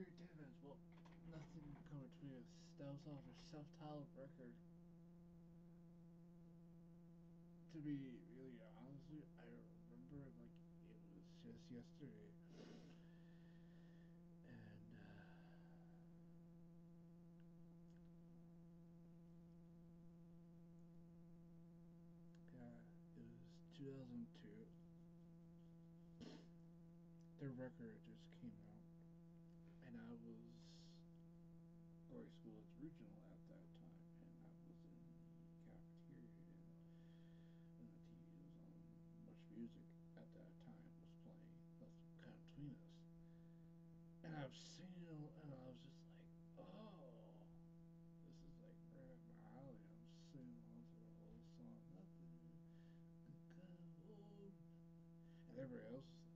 Well, nothing come between us. A self-titled record. To be really honest with you, I remember it like it was just yesterday. And, uh, God, it was 2002. Their record just came out. And I was School it's regional at that time. And I was in the cafeteria and, and the TV was on. MuchMusic at that time was playing. That's kind of between us. And I was singing and I was just like, oh, this is like right up my alley. I'm singing along to the whole song. Nothing. And everybody else